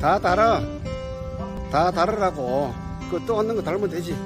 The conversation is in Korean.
다 달아. 다 달으라고. 그또 얻는 거 달면 되지.